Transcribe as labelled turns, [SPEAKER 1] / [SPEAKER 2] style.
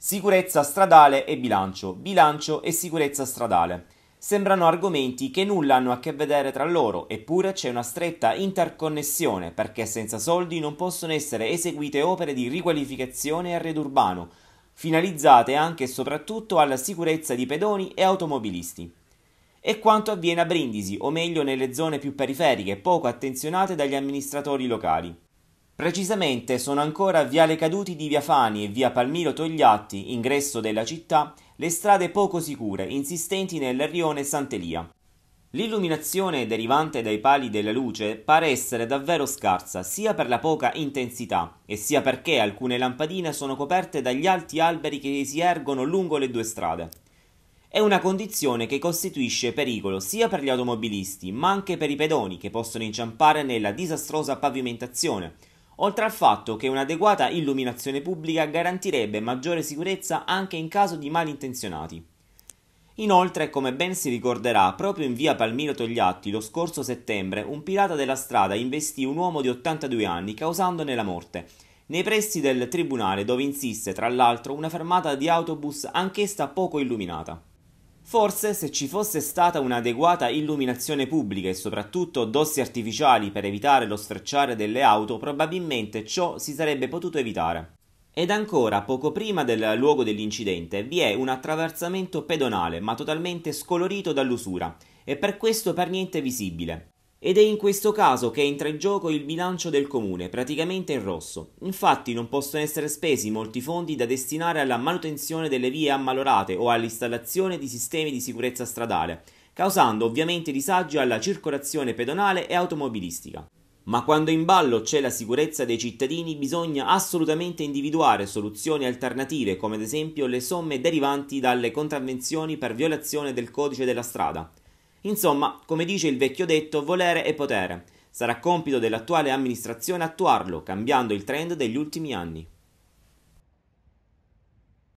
[SPEAKER 1] Sicurezza stradale e bilancio, bilancio e sicurezza stradale. Sembrano argomenti che nulla hanno a che vedere tra loro, eppure c'è una stretta interconnessione perché senza soldi non possono essere eseguite opere di riqualificazione e arredo urbano, finalizzate anche e soprattutto alla sicurezza di pedoni e automobilisti. È quanto avviene a Brindisi, o meglio nelle zone più periferiche, poco attenzionate dagli amministratori locali. Precisamente sono ancora Viale Caduti di Via Fani e Via Palmiro Togliatti, ingresso della città, le strade poco sicure, insistenti nel rione Sant'Elia. L'illuminazione derivante dai pali della luce pare essere davvero scarsa, sia per la poca intensità e sia perché alcune lampadine sono coperte dagli alti alberi che si ergono lungo le due strade. È una condizione che costituisce pericolo sia per gli automobilisti, ma anche per i pedoni che possono inciampare nella disastrosa pavimentazione, oltre al fatto che un'adeguata illuminazione pubblica garantirebbe maggiore sicurezza anche in caso di malintenzionati. Inoltre, come ben si ricorderà, proprio in via Palmiro Togliatti lo scorso settembre un pirata della strada investì un uomo di 82 anni causandone la morte, nei pressi del tribunale dove insiste tra l'altro una fermata di autobus anch'essa poco illuminata. Forse se ci fosse stata un'adeguata illuminazione pubblica e soprattutto dossi artificiali per evitare lo sfrecciare delle auto, probabilmente ciò si sarebbe potuto evitare. Ed ancora, poco prima del luogo dell'incidente, vi è un attraversamento pedonale, ma totalmente scolorito dall'usura, e per questo per niente visibile. Ed è in questo caso che entra in gioco il bilancio del comune, praticamente in rosso. Infatti non possono essere spesi molti fondi da destinare alla manutenzione delle vie ammalorate o all'installazione di sistemi di sicurezza stradale, causando ovviamente disagi alla circolazione pedonale e automobilistica. Ma quando in ballo c'è la sicurezza dei cittadini bisogna assolutamente individuare soluzioni alternative come ad esempio le somme derivanti dalle contravvenzioni per violazione del codice della strada. Insomma, come dice il vecchio detto, volere è potere. Sarà compito dell'attuale amministrazione attuarlo, cambiando il trend degli ultimi anni.